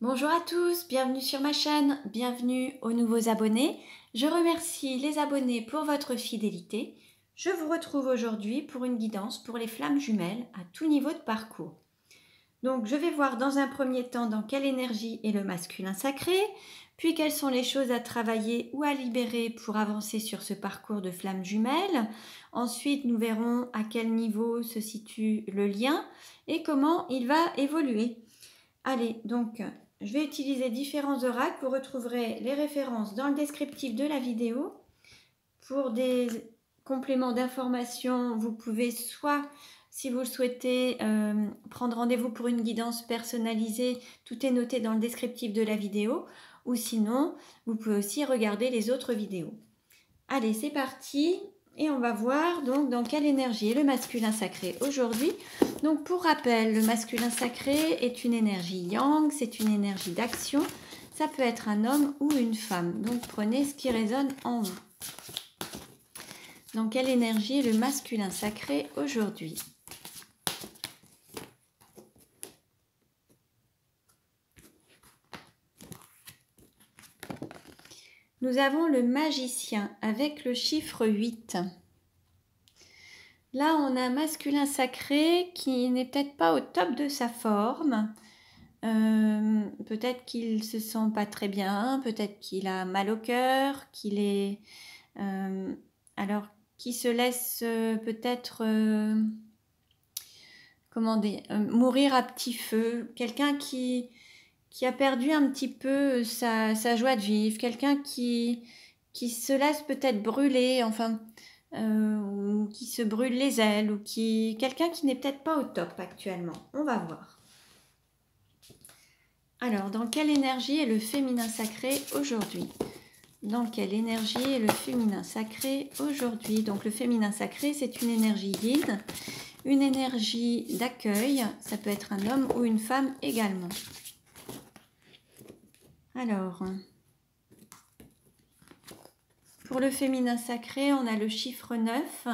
Bonjour à tous, bienvenue sur ma chaîne, bienvenue aux nouveaux abonnés. Je remercie les abonnés pour votre fidélité. Je vous retrouve aujourd'hui pour une guidance pour les flammes jumelles à tout niveau de parcours. Donc je vais voir dans un premier temps dans quelle énergie est le masculin sacré, puis quelles sont les choses à travailler ou à libérer pour avancer sur ce parcours de flammes jumelles. Ensuite, nous verrons à quel niveau se situe le lien et comment il va évoluer. Allez, donc je vais utiliser différents oracles. Vous retrouverez les références dans le descriptif de la vidéo. Pour des compléments d'information, vous pouvez soit si vous le souhaitez, euh, prendre rendez-vous pour une guidance personnalisée, tout est noté dans le descriptif de la vidéo. Ou sinon, vous pouvez aussi regarder les autres vidéos. Allez, c'est parti et on va voir donc dans quelle énergie est le masculin sacré aujourd'hui. Donc pour rappel, le masculin sacré est une énergie yang, c'est une énergie d'action. Ça peut être un homme ou une femme. Donc prenez ce qui résonne en vous. Dans quelle énergie est le masculin sacré aujourd'hui? Nous avons le magicien avec le chiffre 8. Là, on a un masculin sacré qui n'est peut-être pas au top de sa forme. Euh, peut-être qu'il se sent pas très bien, peut-être qu'il a mal au cœur, qu'il est... Euh, alors, qui se laisse euh, peut-être... comment dire Mourir à petit feu. Quelqu'un qui qui a perdu un petit peu sa, joie de vivre, quelqu'un qui, qui se laisse peut-être brûler, enfin, euh, ou qui se brûle les ailes, ou qui quelqu'un qui n'est peut-être pas au top actuellement. On va voir. Alors, dans quelle énergie est le féminin sacré aujourd'hui? Dans quelle énergie est le féminin sacré aujourd'hui? Donc, le féminin sacré, c'est une énergie guide, une énergie d'accueil. Ça peut être un homme ou une femme également. Alors, pour le féminin sacré, on a le chiffre 9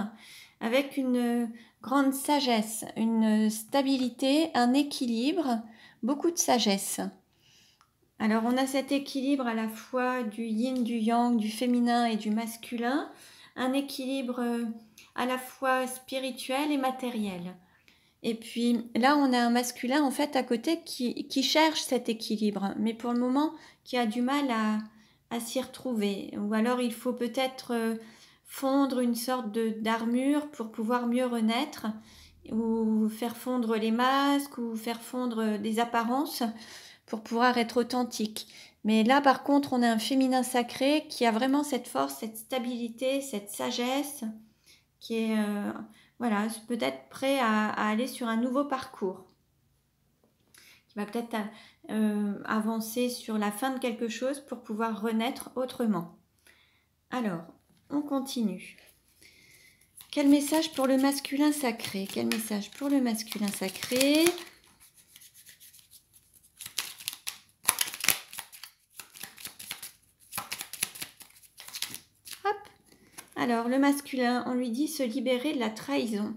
avec une grande sagesse, une stabilité, un équilibre, beaucoup de sagesse. Alors on a cet équilibre à la fois du yin, du yang, du féminin et du masculin, un équilibre à la fois spirituel et matériel. Et puis là, on a un masculin en fait à côté qui, cherche cet équilibre, mais pour le moment qui a du mal à, s'y retrouver. Ou alors il faut peut-être euh, fondre une sorte d'armure pour pouvoir mieux renaître, ou faire fondre les masques, ou faire fondre des apparences pour pouvoir être authentique. Mais là, par contre, on a un féminin sacré qui a vraiment cette force, cette stabilité, cette sagesse, qui est... Euh, voilà, peut-être prêt à, aller sur un nouveau parcours, va peut-être euh, avancer sur la fin de quelque chose pour pouvoir renaître autrement. Alors, on continue. Quel message pour le masculin sacré? Quel message pour le masculin sacré? Alors, le masculin, on lui dit se libérer de la trahison.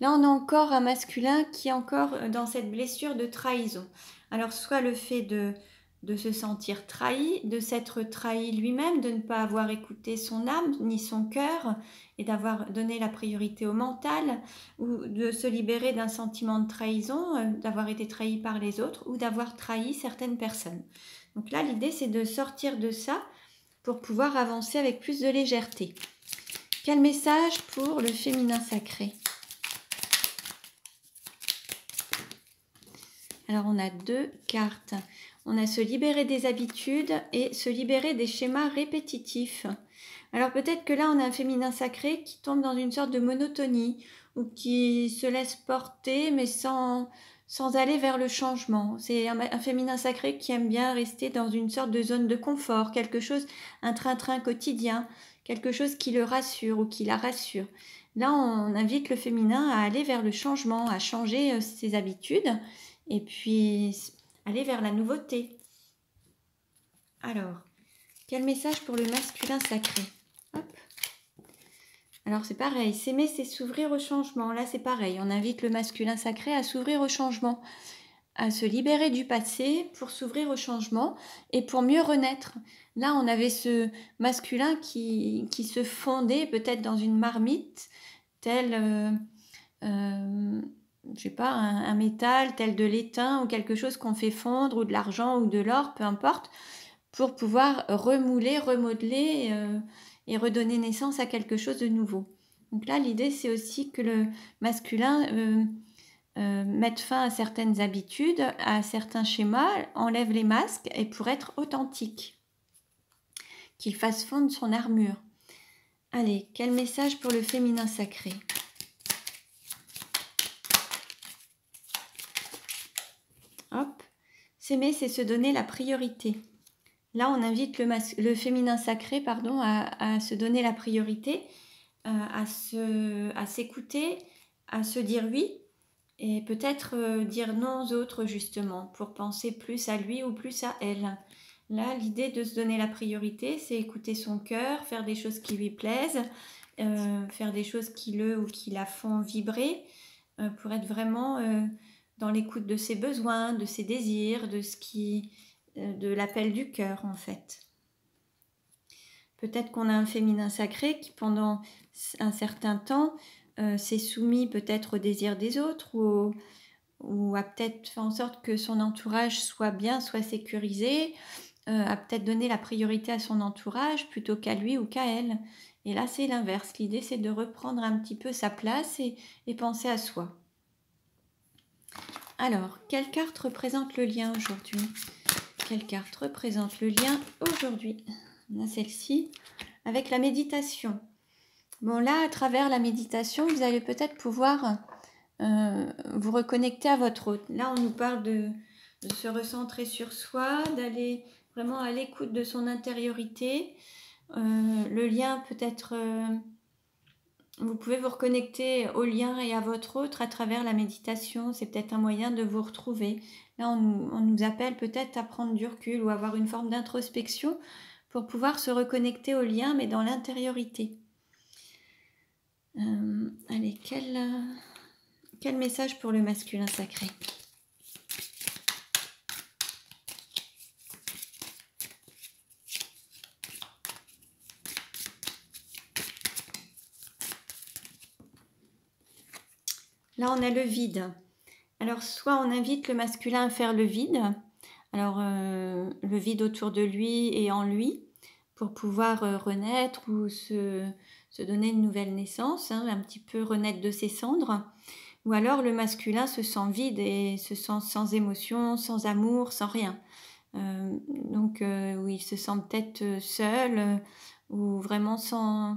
Là, on a encore un masculin qui est encore dans cette blessure de trahison. Alors, soit le fait de, de se sentir trahi, de s'être trahi lui-même, de ne pas avoir écouté son âme ni son cœur et d'avoir donné la priorité au mental, ou de se libérer d'un sentiment de trahison, euh, d'avoir été trahi par les autres ou d'avoir trahi certaines personnes. Donc là, l'idée, c'est de sortir de ça pour pouvoir avancer avec plus de légèreté. Quel message pour le féminin sacré? Alors on a deux cartes. On a se libérer des habitudes et se libérer des schémas répétitifs. Alors peut-être que là on a un féminin sacré qui tombe dans une sorte de monotonie ou qui se laisse porter mais sans, aller vers le changement. C'est un, un, féminin sacré qui aime bien rester dans une sorte de zone de confort, quelque chose, un train-train quotidien, quelque chose qui le rassure ou qui la rassure. Là, on invite le féminin à aller vers le changement, à changer euh, ses habitudes et puis aller vers la nouveauté. Alors, quel message pour le masculin sacré? Hop. Alors c'est pareil, s'aimer c'est s'ouvrir au changement. Là c'est pareil, on invite le masculin sacré à s'ouvrir au changement. à se libérer du passé pour s'ouvrir au changement et pour mieux renaître. Là, on avait ce masculin qui, qui se fondait peut-être dans une marmite, tel, euh, euh, je sais pas, un, métal, tel de l'étain ou quelque chose qu'on fait fondre, ou de l'argent ou de l'or, peu importe, pour pouvoir remouler, remodeler euh, et redonner naissance à quelque chose de nouveau. Donc là, l'idée, c'est aussi que le masculin euh, mettre fin à certaines habitudes, à certains schémas, enlève les masques et pour être authentique. Qu'il fasse fondre son armure. Allez, quel message pour le féminin sacré Hop, s'aimer, c'est se donner la priorité. Là, on invite le, féminin sacré pardon, à, se donner la priorité, euh, à s'écouter, à, se dire oui, et peut-être euh, dire non aux autres justement pour penser plus à lui ou plus à elle. Là, l'idée de se donner la priorité, c'est écouter son cœur, faire des choses qui lui plaisent, euh, faire des choses qui le ou qui la font vibrer pour être vraiment dans l'écoute de ses besoins, de ses désirs, de ce qui, de l'appel du cœur en fait. Peut-être qu'on a un féminin sacré qui pendant un certain temps euh, s'est soumis peut-être au désir des autres ou, ou a peut-être fait en sorte que son entourage soit bien, soit sécurisé, euh, a peut-être donné la priorité à son entourage plutôt qu'à lui ou qu'à elle. Et là, c'est l'inverse. L'idée, c'est de reprendre un petit peu sa place et penser à soi. Alors, quelle carte représente le lien aujourd'hui? Quelle carte représente le lien aujourd'hui? On a celle-ci avec la méditation. Bon, là, à travers la méditation, vous allez peut-être pouvoir euh, vous reconnecter à votre hôte. Là, on nous parle de, se recentrer sur soi, d'aller vraiment à l'écoute de son intériorité. Euh, le lien peut être... Euh, vous pouvez vous reconnecter au lien et à votre autre à travers la méditation. C'est peut-être un moyen de vous retrouver. Là, on nous, appelle peut-être à prendre du recul ou avoir une forme d'introspection pour pouvoir se reconnecter au lien, mais dans l'intériorité. Euh, allez, euh, quel message pour le masculin sacré? Là, on a le vide. Alors, soit on invite le masculin à faire le vide, alors euh, le vide autour de lui et en lui, pour pouvoir renaître ou se, donner une nouvelle naissance, hein, un petit peu renaître de ses cendres. Ou alors le masculin se sent vide et se sent sans émotion, sans amour, sans rien. Euh, donc euh, il se sent peut-être euh, seul ou vraiment sans,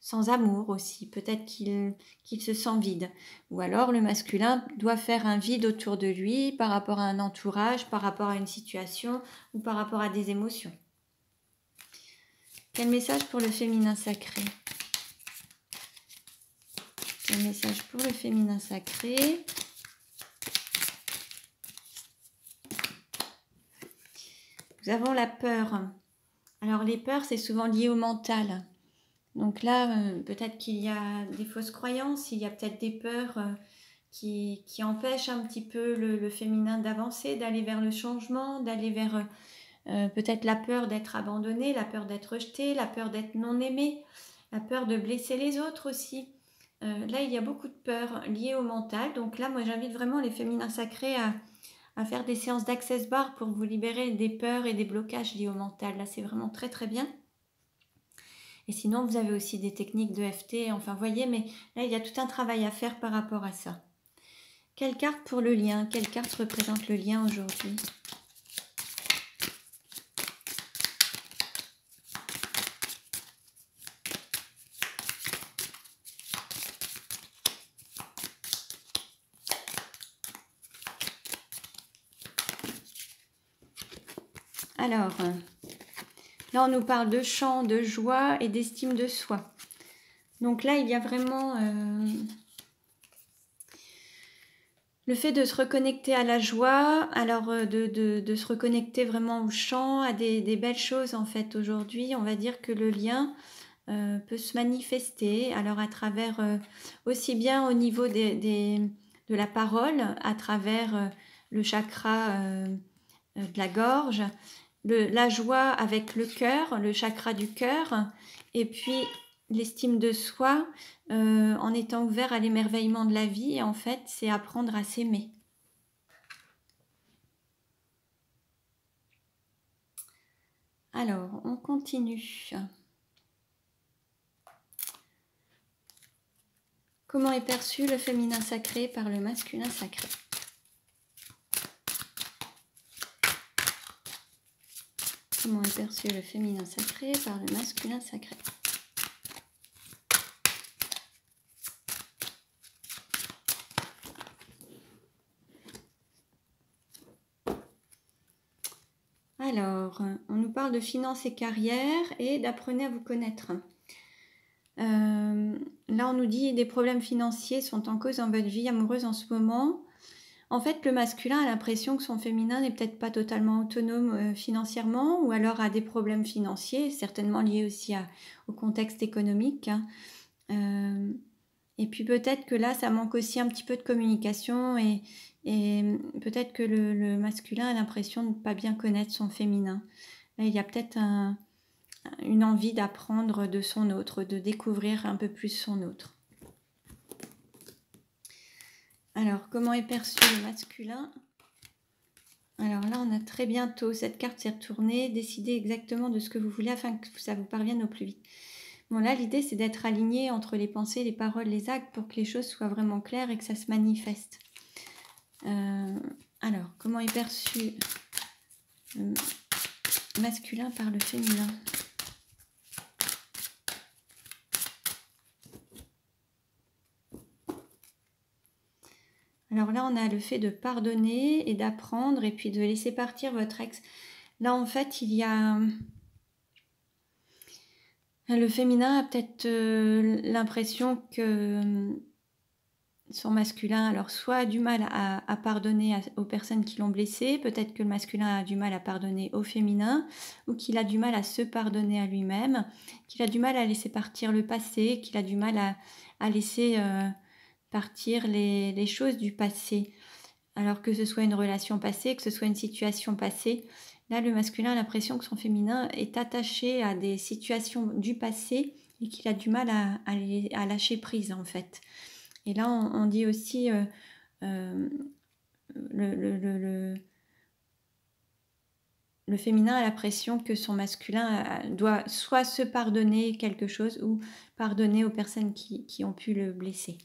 sans amour aussi. Peut-être qu'il se sent vide. Ou alors le masculin doit faire un vide autour de lui par rapport à un entourage, par rapport à une situation ou par rapport à des émotions. Quel message pour le féminin sacré? Un message pour le féminin sacré? Nous avons la peur. Alors les peurs, c'est souvent lié au mental. Donc là, euh, peut-être qu'il y a des fausses croyances, il y a peut-être des peurs euh, qui, empêchent un petit peu le, féminin d'avancer, d'aller vers le changement, d'aller vers euh, peut-être la peur d'être abandonné, la peur d'être rejeté, la peur d'être non aimé, la peur de blesser les autres aussi. Là, il y a beaucoup de peurs liées au mental. Donc là, moi, j'invite vraiment les féminins sacrés à, faire des séances d'access bar pour vous libérer des peurs et des blocages liés au mental. Là, c'est vraiment très très bien. Et sinon, vous avez aussi des techniques de FT. Enfin, voyez, mais là, il y a tout un travail à faire par rapport à ça. Quelle carte pour le lien? Quelle carte représente le lien aujourd'hui? Alors, là, on nous parle de chant, de joie et d'estime de soi. Donc là, il y a vraiment euh, le fait de se reconnecter à la joie, alors euh, de, se reconnecter vraiment au chant, à des, belles choses en fait. Aujourd'hui, on va dire que le lien euh, peut se manifester, alors à travers aussi bien au niveau de la parole, à travers le chakra de la gorge, la joie avec le cœur, le chakra du cœur, et puis l'estime de soi en étant ouvert à l'émerveillement de la vie. en fait, c'est apprendre à s'aimer. Alors, on continue. Comment est perçu le féminin sacré par le masculin sacré? Comment est le féminin sacré par le masculin sacré Alors, on nous parle de finances et carrière et d'apprenez à vous connaître. Euh, là, on nous dit des problèmes financiers sont en cause dans votre vie amoureuse en ce moment. En fait, le masculin a l'impression que son féminin n'est peut-être pas totalement autonome euh, financièrement ou alors a des problèmes financiers, certainement liés aussi au contexte économique. Hein. Euh, et puis peut-être que là, ça manque aussi un petit peu de communication et, et peut-être que le, masculin a l'impression de ne pas bien connaître son féminin. il y a peut-être une envie d'apprendre de son autre, de découvrir un peu plus son autre. Alors, comment est perçu le masculin? Alors là, on a très bientôt, cette carte s'est retournée, décidez exactement de ce que vous voulez afin que ça vous parvienne au plus vite. Bon, là, l'idée, c'est d'être aligné entre les pensées, les paroles, les actes pour que les choses soient vraiment claires et que ça se manifeste. Euh, alors, comment est perçu le masculin par le féminin? Alors là, on a le fait de pardonner et d'apprendre et puis de laisser partir votre ex. Là, en fait, il y a... Le féminin a peut-être euh, l'impression que son masculin, alors soit a du mal à, pardonner aux personnes qui l'ont blessé, peut-être que le masculin a du mal à pardonner au féminin, ou qu'il a du mal à se pardonner à lui-même, qu'il a du mal à laisser partir le passé, qu'il a du mal à, laisser euh, partir les, choses du passé. Alors que ce soit une relation passée, que ce soit une situation passée, là le masculin a l'impression que son féminin est attaché à des situations du passé et qu'il a du mal à, lâcher prise en fait. Et là, on, dit aussi euh, euh, le, le, féminin a l'impression que son masculin doit soit se pardonner quelque chose ou pardonner aux personnes qui ont pu le blesser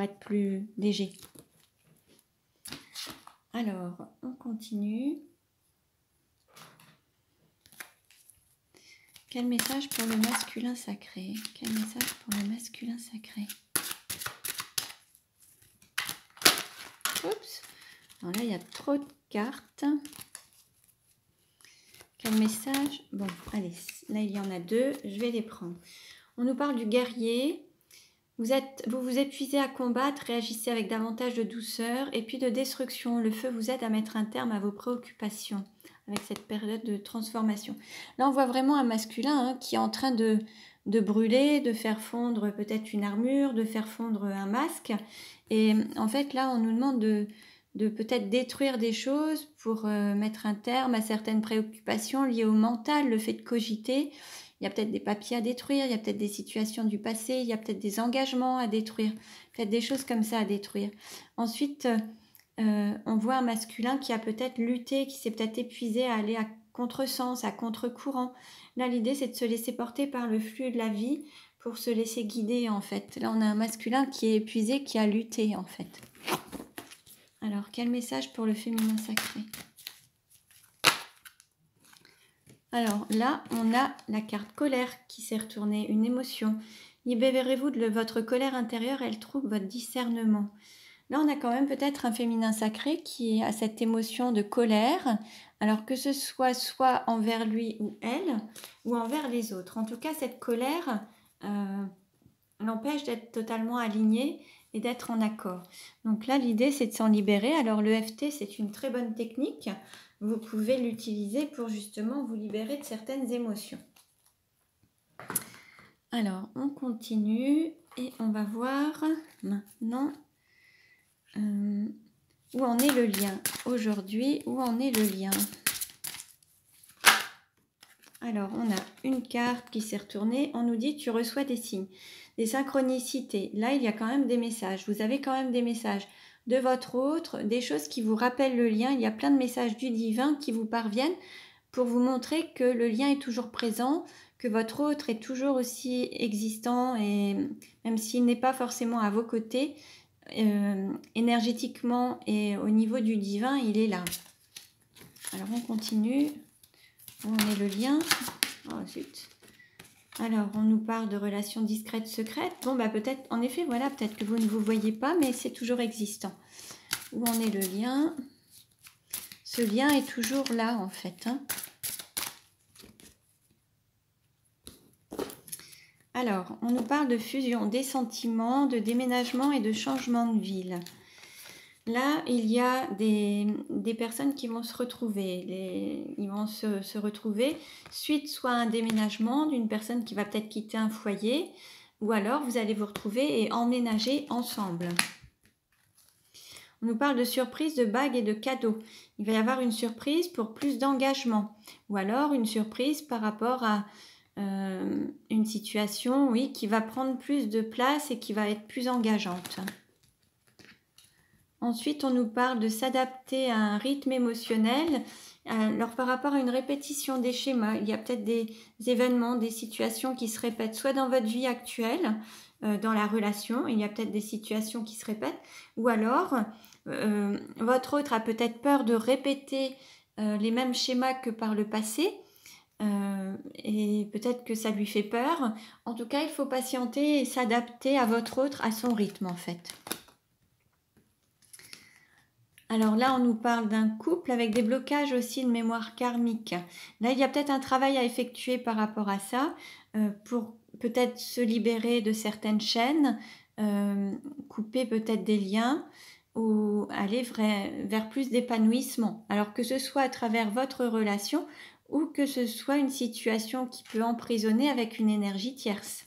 être plus léger. Alors, on continue. Quel message pour le masculin sacré? Quel message pour le masculin sacré? Oups. Alors là, il y a trop de cartes. Quel message? Bon, allez, là, il y en a deux. Je vais les prendre. On nous parle du guerrier. Vous, vous épuisez à combattre, réagissez avec davantage de douceur et puis de destruction. Le feu vous aide à mettre un terme à vos préoccupations avec cette période de transformation. Là, on voit vraiment un masculin hein, qui est en train de, de brûler, de faire fondre peut-être une armure, de faire fondre un masque. Et en fait, là, on nous demande de, de peut-être détruire des choses pour euh, mettre un terme à certaines préoccupations liées au mental, le fait de cogiter. Il y a peut-être des papiers à détruire, il y a peut-être des situations du passé, il y a peut-être des engagements à détruire, peut-être des choses comme ça à détruire. Ensuite, euh, on voit un masculin qui a peut-être lutté, qui s'est peut-être épuisé à aller à contresens, à contre-courant. Là, l'idée, c'est de se laisser porter par le flux de la vie pour se laisser guider, en fait. Là, on a un masculin qui est épuisé, qui a lutté, en fait. Alors, quel message pour le féminin sacré? Alors là, on a la carte colère qui s'est retournée, une émotion. Libérez-vous de votre colère intérieure, elle trouve votre discernement. Là, on a quand même peut-être un féminin sacré qui a cette émotion de colère, alors que ce soit soit envers lui ou elle, ou envers les autres. En tout cas, cette colère euh, l'empêche d'être totalement aligné et d'être en accord. Donc là, l'idée, c'est de s'en libérer. Alors le FT, c'est une très bonne technique. Vous pouvez l'utiliser pour justement vous libérer de certaines émotions. Alors, on continue et on va voir maintenant euh, Où en est le lien Aujourd'hui, où en est le lien? Alors, on a une carte qui s'est retournée. On nous dit tu reçois des signes, des synchronicités. Là, il y a quand même des messages. Vous avez quand même des messages de votre autre, des choses qui vous rappellent le lien. Il y a plein de messages du divin qui vous parviennent pour vous montrer que le lien est toujours présent, que votre autre est toujours aussi existant et même s'il n'est pas forcément à vos côtés, euh, énergétiquement et au niveau du divin, il est là. Alors on continue. On est le lien. Oh zut. Alors, on nous parle de relations discrètes, secrètes. Bon, bah peut-être, en effet, voilà, peut-être que vous ne vous voyez pas, mais c'est toujours existant. Où en est le lien? Ce lien est toujours là, en fait. Hein. Alors, on nous parle de fusion des sentiments, de déménagement et de changement de ville. Là, il y a des, personnes qui vont se retrouver. ils vont se, retrouver suite soit à un déménagement d'une personne qui va peut-être quitter un foyer, ou alors vous allez vous retrouver et emménager ensemble. On nous parle de surprise, de bagues et de cadeaux. Il va y avoir une surprise pour plus d'engagement, ou alors une surprise par rapport à euh, une situation, oui, qui va prendre plus de place et qui va être plus engageante. Ensuite, on nous parle de s'adapter à un rythme émotionnel. Alors, par rapport à une répétition des schémas, il y a peut-être des événements, des situations qui se répètent, soit dans votre vie actuelle, euh, dans la relation, il y a peut-être des situations qui se répètent, ou alors euh, votre autre a peut-être peur de répéter euh, les mêmes schémas que par le passé, et peut-être que ça lui fait peur. En tout cas, il faut patienter et s'adapter à votre autre, à son rythme en fait. Alors là, on nous parle d'un couple avec des blocages aussi de mémoire karmique. Là, il y a peut-être un travail à effectuer par rapport à ça euh, pour peut-être se libérer de certaines chaînes, euh, couper peut-être des liens ou aller vers plus d'épanouissement. Alors que ce soit à travers votre relation ou que ce soit une situation qui peut emprisonner avec une énergie tierce.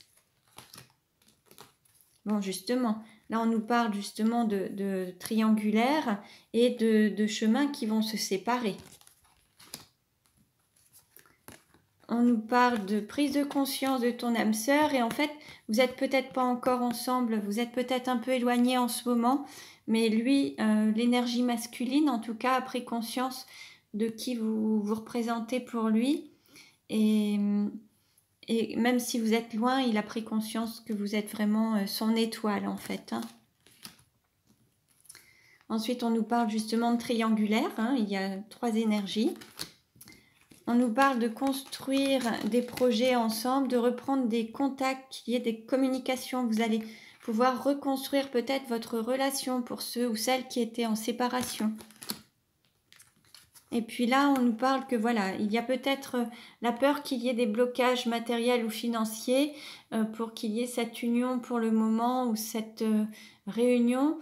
Bon, justement, Là, on nous parle justement de, triangulaires et de, chemins qui vont se séparer. On nous parle de prise de conscience de ton âme sœur et en fait, vous n'êtes peut-être pas encore ensemble, vous êtes peut-être un peu éloignés en ce moment, mais lui, euh, l'énergie masculine en tout cas, a pris conscience de qui vous vous représentez pour lui. Et, et même si vous êtes loin, il a pris conscience que vous êtes vraiment euh, son étoile en fait. Hein. Ensuite, on nous parle justement de triangulaire. Hein. il y a trois énergies. On nous parle de construire des projets ensemble, de reprendre des contacts, qu'il y ait des communications. Vous allez pouvoir reconstruire peut-être votre relation pour ceux ou celles qui étaient en séparation. Et puis là, on nous parle que voilà, il y a peut-être euh, la peur qu'il y ait des blocages matériels ou financiers euh, pour qu'il y ait cette union pour le moment ou cette euh, réunion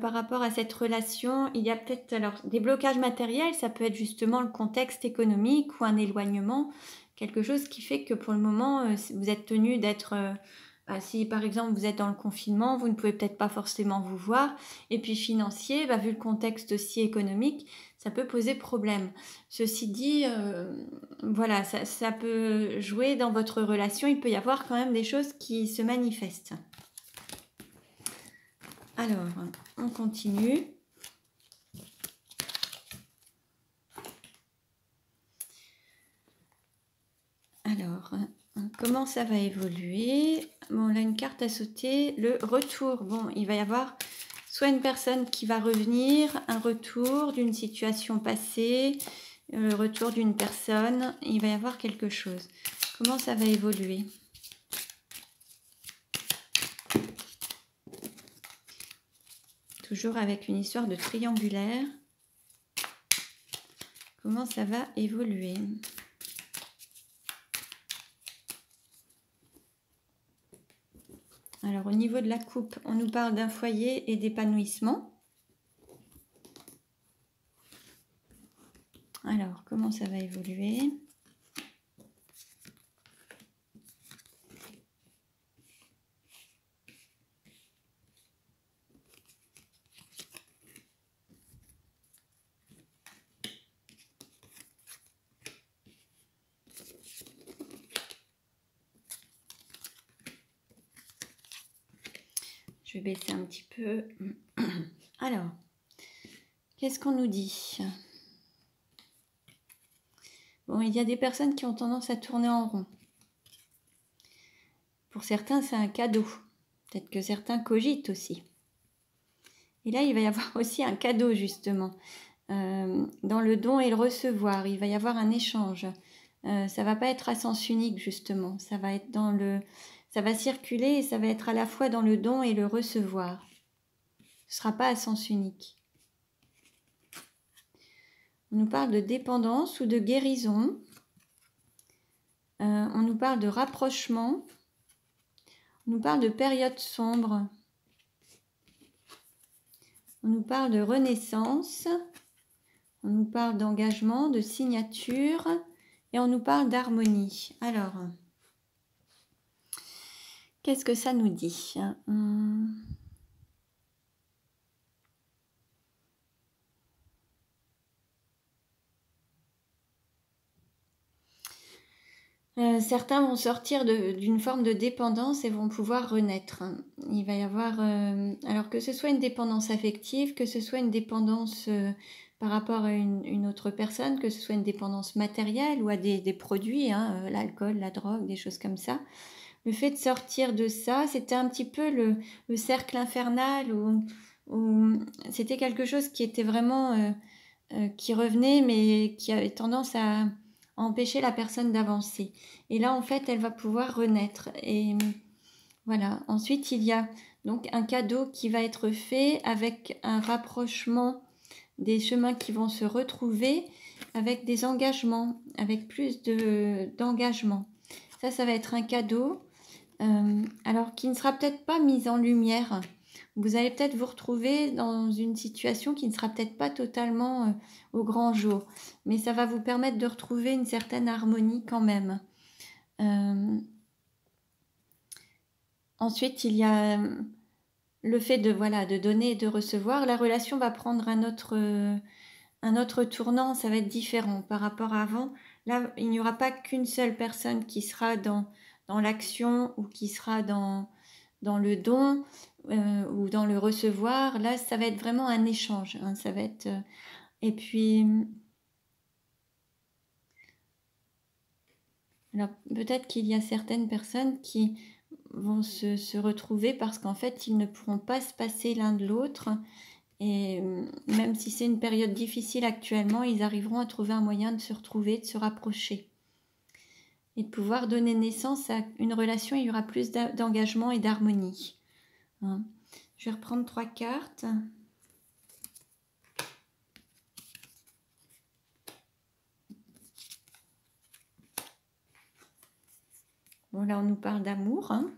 par rapport à cette relation. Il y a peut-être alors des blocages matériels, ça peut être justement le contexte économique ou un éloignement, quelque chose qui fait que pour le moment, vous êtes tenu d'être bah, si par exemple vous êtes dans le confinement, vous ne pouvez peut-être pas forcément vous voir. Et puis financier, bah, vu le contexte aussi économique, ça peut poser problème. Ceci dit, euh, voilà, ça, ça, peut jouer dans votre relation. Il peut y avoir quand même des choses qui se manifestent. Alors, on continue. Alors, comment ça va évoluer? Bon, là, une carte à sauter. Le retour. Bon, il va y avoir une personne qui va revenir, un retour d'une situation passée, le retour d'une personne. Il va y avoir quelque chose. Comment ça va évoluer? Toujours avec une histoire de triangulaire. Comment ça va évoluer? Alors au niveau de la coupe, on nous parle d'un foyer et d'épanouissement. Alors comment ça va évoluer? Je vais baisser un petit peu. Alors, qu'est-ce qu'on nous dit? Bon, il y a des personnes qui ont tendance à tourner en rond. Pour certains, c'est un cadeau. Peut-être que certains cogitent aussi. Et là, il va y avoir aussi un cadeau, justement. Euh, dans le don et le recevoir, il va y avoir un échange. Euh, ça va pas être à sens unique, justement. Ça va être dans le... Ça va circuler et ça va être à la fois dans le don et le recevoir. Ce sera pas à sens unique. On nous parle de dépendance ou de guérison. Euh, on nous parle de rapprochement. On nous parle de période sombre. On nous parle de renaissance. On nous parle d'engagement, de signature. Et on nous parle d'harmonie. Alors, qu'est-ce que ça nous dit hum. Euh, certains vont sortir d'une forme de dépendance et vont pouvoir renaître. Il va y avoir, euh, alors que ce soit une dépendance affective, que ce soit une dépendance euh, par rapport à une, autre personne, que ce soit une dépendance matérielle ou à des, produits, hein, l'alcool, la drogue, des choses comme ça. Le fait de sortir de ça, c'était un petit peu le, cercle infernal où, où c'était quelque chose qui était vraiment, qui revenait, mais qui avait tendance à empêcher la personne d'avancer. Et là, en fait, elle va pouvoir renaître. Et voilà. Ensuite, il y a donc un cadeau qui va être fait avec un rapprochement des chemins qui vont se retrouver avec des engagements, avec plus de d'engagement. Ça, ça va être un cadeau, euh, alors qui ne sera peut-être pas mis en lumière vous allez peut-être vous retrouver dans une situation qui ne sera peut-être pas totalement euh, au grand jour, mais ça va vous permettre de retrouver une certaine harmonie quand même. Euh, ensuite, il y a le fait de voilà de donner et de recevoir. La relation va prendre un autre un autre tournant, ça va être différent par rapport à avant. Là, il n'y aura pas qu'une seule personne qui sera dans dans l'action ou qui sera dans dans le don euh, ou dans le recevoir, là, ça va être vraiment un échange. Hein, ça va être. Euh, et puis. Alors, peut-être qu'il y a certaines personnes qui vont se, se retrouver parce qu'en fait, ils ne pourront pas se passer l'un de l'autre. Et euh, même si c'est une période difficile actuellement, ils arriveront à trouver un moyen de se retrouver, de se rapprocher et de pouvoir donner naissance à une relation, il y aura plus d'engagement et d'harmonie. Hein. Je vais reprendre trois cartes. Bon, là, on nous parle d'amour hein.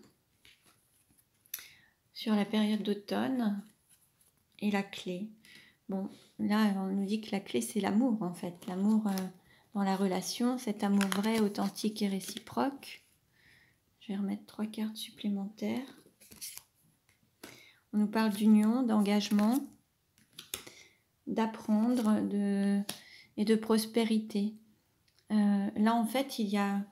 sur la période d'automne et la clé. Bon, là, on nous dit que la clé, c'est l'amour, en fait. L'amour... Euh, dans la relation, cet amour vrai, authentique et réciproque. Je vais remettre trois cartes supplémentaires. On nous parle d'union, d'engagement, d'apprendre de, et de prospérité. Euh, là, en fait, il y a...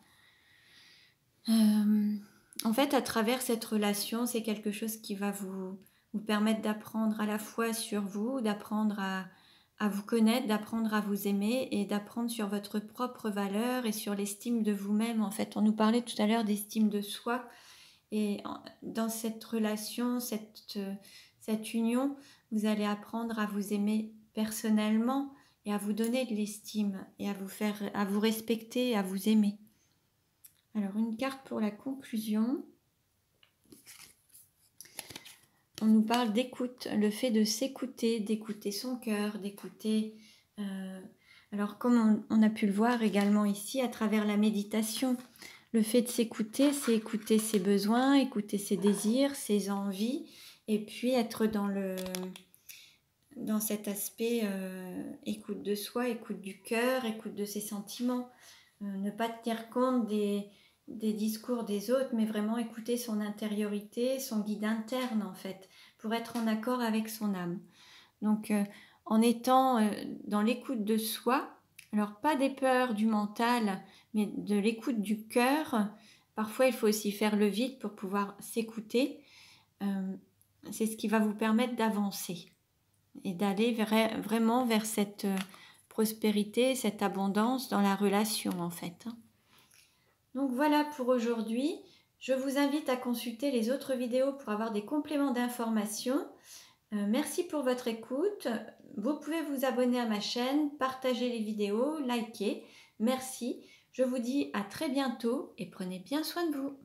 Euh, en fait, à travers cette relation, c'est quelque chose qui va vous, vous permettre d'apprendre à la fois sur vous, d'apprendre à, à vous connaître, d'apprendre à vous aimer et d'apprendre sur votre propre valeur et sur l'estime de vous-même. En fait, on nous parlait tout à l'heure d'estime de soi. Et dans cette relation, cette, cette union, vous allez apprendre à vous aimer personnellement et à vous donner de l'estime et à vous faire, à vous respecter, à vous aimer. Alors une carte pour la conclusion on nous parle d'écoute, le fait de s'écouter, d'écouter son cœur, d'écouter... Euh, alors comme on, a pu le voir également ici à travers la méditation, le fait de s'écouter, c'est écouter ses besoins, écouter ses désirs, ses envies, et puis être dans le dans cet aspect euh, écoute de soi, écoute du cœur, écoute de ses sentiments, euh, ne pas tenir compte des, des discours des autres, mais vraiment écouter son intériorité, son guide interne en fait, pour être en accord avec son âme. Donc euh, en étant euh, dans l'écoute de soi, alors pas des peurs du mental, mais de l'écoute du cœur, parfois il faut aussi faire le vide pour pouvoir s'écouter. Euh, c'est ce qui va vous permettre d'avancer et d'aller vraiment vers cette prospérité, cette abondance dans la relation en fait. Hein. Donc voilà pour aujourd'hui. Je vous invite à consulter les autres vidéos pour avoir des compléments d'informations. Euh, merci pour votre écoute. Vous pouvez vous abonner à ma chaîne, partager les vidéos, liker. Merci. Je vous dis à très bientôt et prenez bien soin de vous.